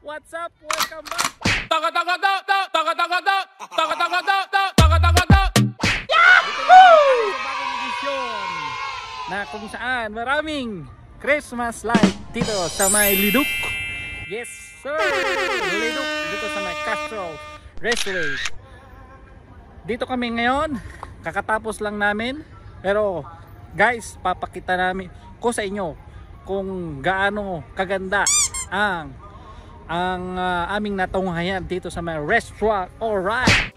What's up? Welcome back! Taga taga da da taga taga da taga taga da da taga taga da Sa bagong na kung saan maraming Christmas light dito sa may Liduk. Yes, sir! Liduk dito sa may Castro Raceway. Dito kami ngayon. Kakatapos lang namin. Pero guys, papakita namin ko sa inyo kung gaano kaganda ang ang ah, aming natunghayan dito sa may restaurant. Alright!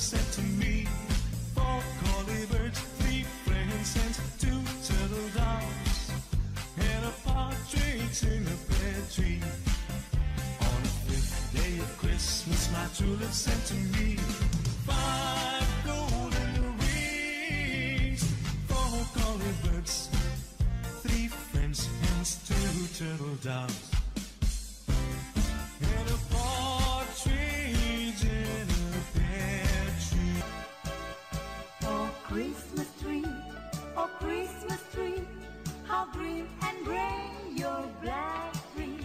said to me, four collie birds, three friends, and two turtle doves, and a partridge in a pear tree. On the fifth day of Christmas, my true love sent to me five golden rings, four collie birds, three friends, and two turtle doves. green and bring your black tree.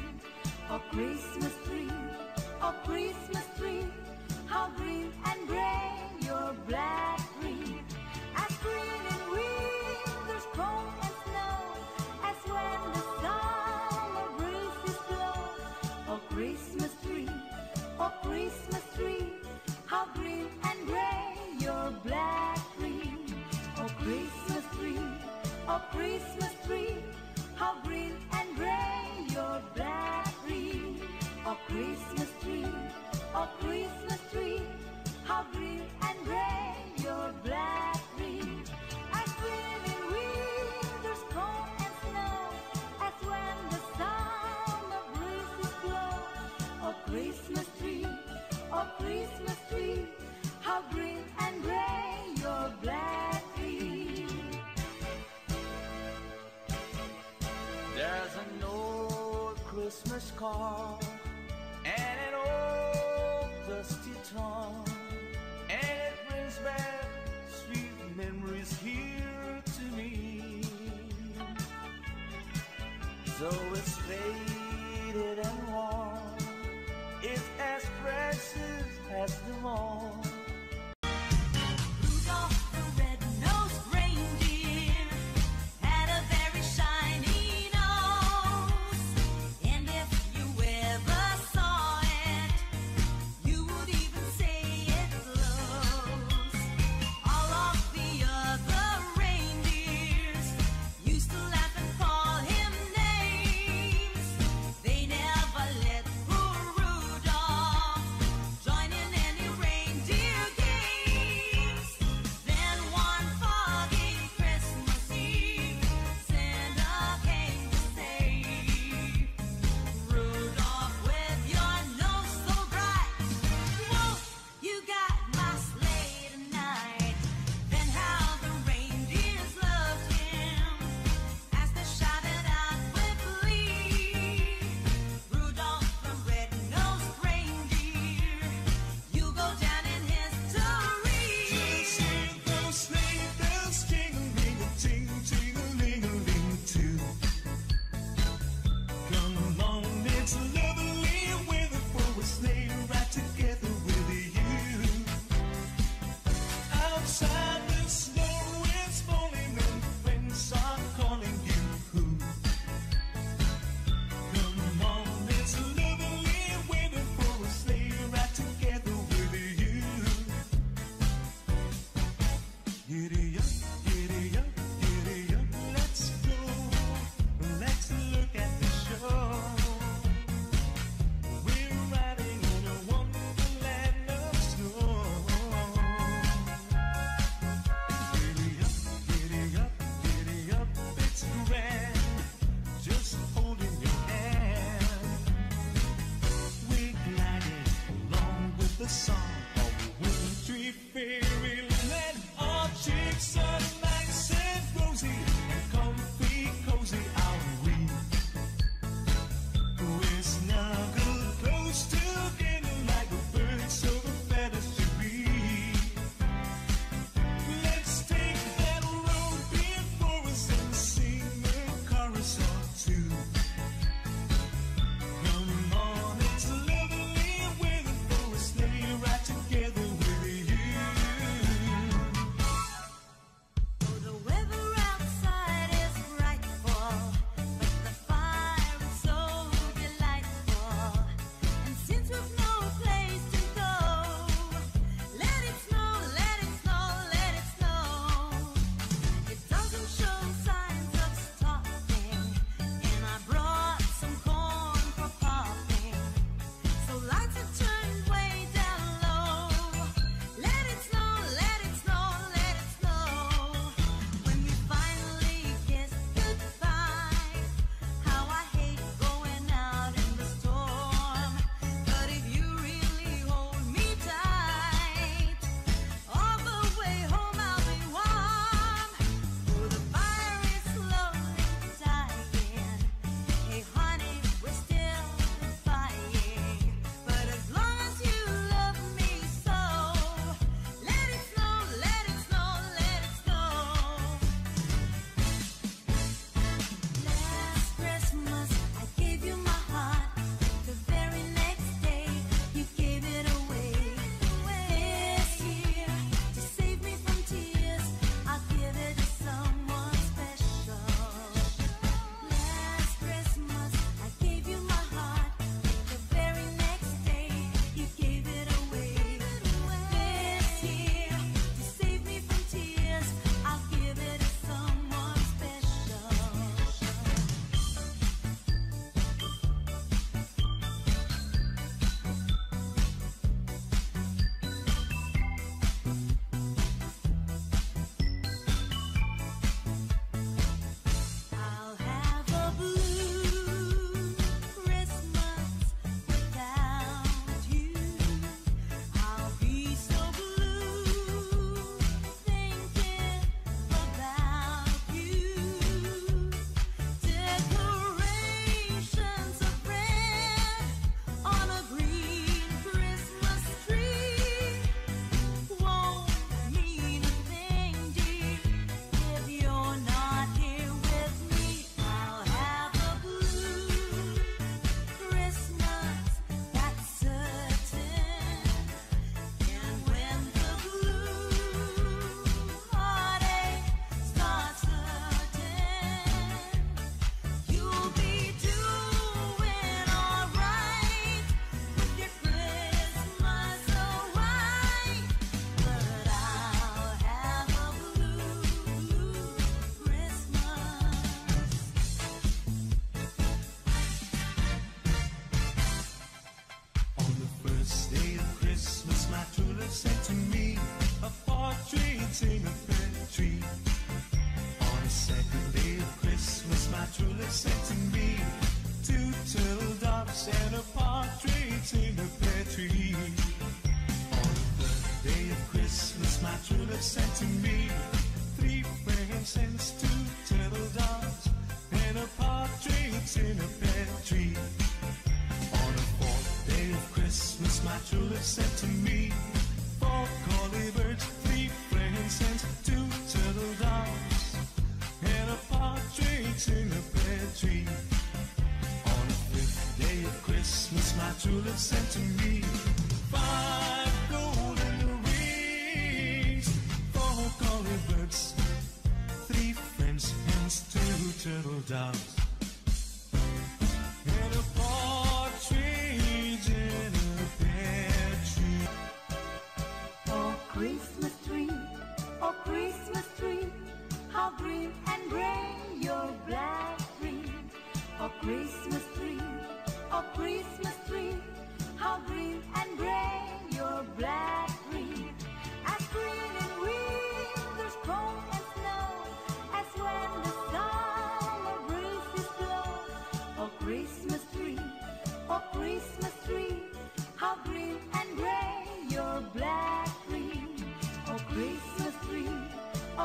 Oh Christmas tree, oh Christmas tree, how green and bring your black tree. As green in winter's cold and snow, as when the summer breezes blow. Oh Christmas tree, oh Christmas tree, how green and gray your black tree. Oh Christmas. Oh Christmas tree, how green and your. Oh Christmas tree, oh Christmas tree, how green and red. car and an old dusty tongue, and it brings back sweet memories here to me. So it's faded and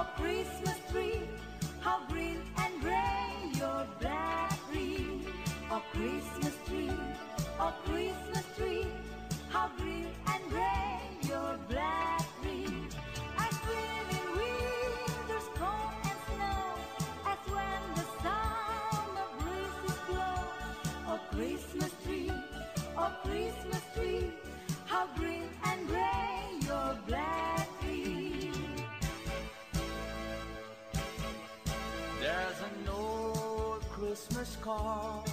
Oh Christmas tree, how green and gray your berry. Oh Christmas tree, oh Christmas tree, how green and your. call.